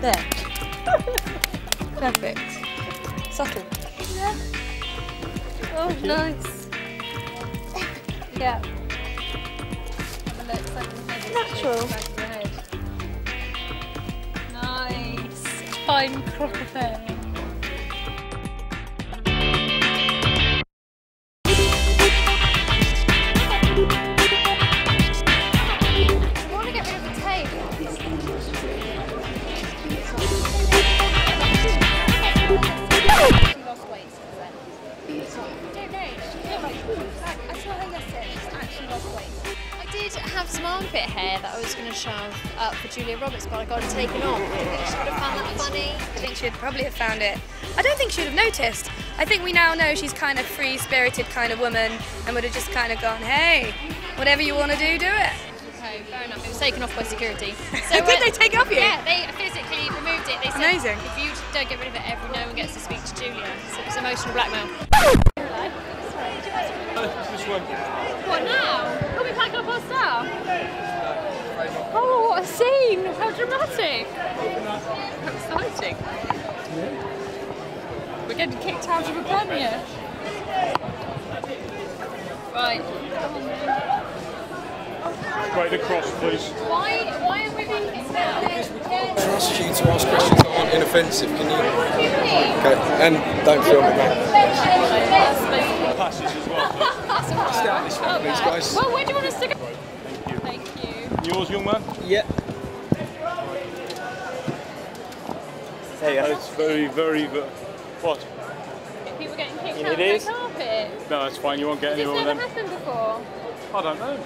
There. Perfect. Subtle. Yeah. Oh, nice. yeah. Natural. Nice. Fine craft. Like I saw her yesterday. She's actually lost. I did have some armpit hair that I was going to shove up for Julia Roberts, but I got it taken off. I think she would have found that funny. I think she'd probably have found it. I don't think she'd have noticed. I think we now know she's kind of free-spirited kind of woman and would have just kind of gone, hey, whatever you want to do, do it. Okay, fair enough. It was taken off by security. So Did uh, they take it off you? Yeah, they physically removed it. They said Amazing. if you don't get rid of it, every no one gets to speak to Julia. So it's emotional blackmail. This one. What now? Can we pack up our stuff? Oh, what a scene! How dramatic! How exciting! We're getting kicked out of a premiere. Right. Straight across, please. Why? Why are we being kicked out? ask you to ask questions that aren't inoffensive, can you? Okay, and don't film it, mate. Passes as well. guys. Well, where do you want us to go? Thank you. Thank you. Yours, young man? Yeah. It's very, very, very... What? People getting kicked You out of the carpet. No, that's fine. You won't get This any more of never them. happened before. I don't know.